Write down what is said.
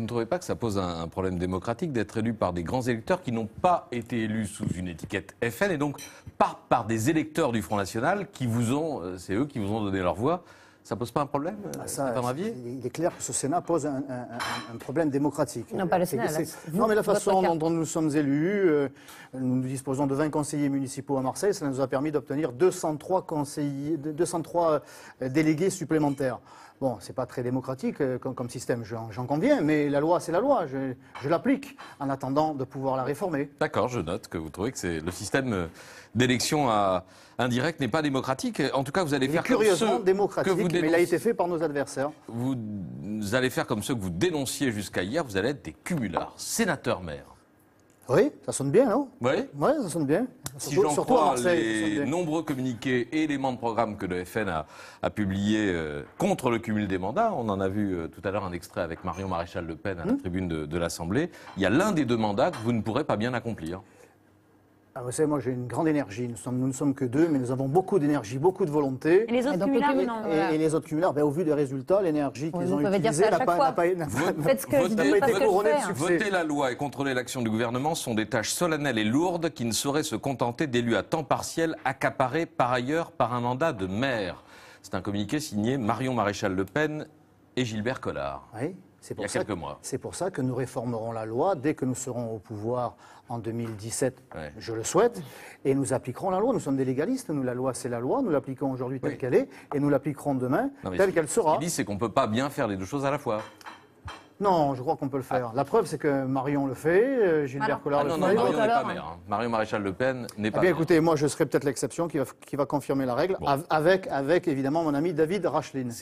Vous ne trouvez pas que ça pose un, problème démocratique d'être élu par des grands électeurs qui n'ont pas été élus sous une étiquette FN et donc par, par des électeurs du Front National qui vous ont, euh, c'est eux qui vous ont donné leur voix ça pose pas un problème, euh, Ah, ça, Stéphane Ravier il est clair que ce Sénat pose un, un- un- un problème démocratique. Non, pas le Sénat, vous, non, mais la façon dont, dont nous sommes élus, euh, nous disposons de 20 conseillers municipaux à Marseille, ça nous a permis d'obtenir 203, conseillers, 203 euh, délégués supplémentaires. Bon, c'est pas très démocratique euh, comme, comme système, j'en conviens, mais la loi, c'est la loi. Je, je l'applique en attendant de pouvoir la réformer. D'accord, je note que vous trouvez que le système euh, d'élection à- indirect n'est pas démocratique. En tout cas, vous allez faire comme curieusement ceux démocratique, que vous mais il a été fait par nos adversaires. Vous allez faire comme ceux que vous dénonciez jusqu'à hier. Vous allez être des cumulards, sénateurs-maires. Oui, ça sonne bien, non? Oui. Oui, ça sonne bien. Si j'en crois les nombreux communiqués et éléments de programme que le FN a, a publiés euh, contre le cumul des mandats, on en a vu euh, tout à l'heure un extrait avec Marion Maréchal Le Pen à Hum. la tribune de, de l'Assemblée, il y a l'un des deux mandats que vous ne pourrez pas bien accomplir. Ah, vous savez, moi j'ai une grande énergie. Nous, sommes, nous ne sommes que deux, mais nous avons beaucoup d'énergie, beaucoup de volonté. Et les autres Et, non voilà. et les autres cumulaires, ben, au vu des résultats, l'énergie qu'ils vous ont pouvez dire utilisée ça à n'a pas, pas- été que couronné je de succès. Voter la loi et contrôler l'action du gouvernement sont des tâches solennelles et lourdes qui ne sauraient se contenter d'élus à temps partiel accaparés par ailleurs par un mandat de maire. C'est un communiqué signé Marion Maréchal Le Pen et Gilbert Collard. Oui, c'est Il pour y a ça quelques que- mois. C'est pour ça que nous réformerons la loi dès que nous serons au pouvoir en 2017, Ouais. je le souhaite, et nous appliquerons la loi. Nous sommes des légalistes, nous, la loi c'est la loi, nous l'appliquons aujourd'hui telle Oui. qu'elle est, et nous l'appliquerons demain Non, telle ce- qu'elle Ce sera. qu'il dit, c'est qu'on ne peut pas bien faire les deux choses à la fois. Non, je crois qu'on peut le faire. La preuve, c'est que Marion le fait, euh, Gilbert Collard Ah le non, fait. non, Oui, Marion n'est pas maire. hein. Marion Maréchal Le Pen n'est Eh pas bien, maire. écoutez, moi, je serai peut-être l'exception qui va, qui va confirmer la règle, Bon. avec, avec évidemment mon ami David Racheline.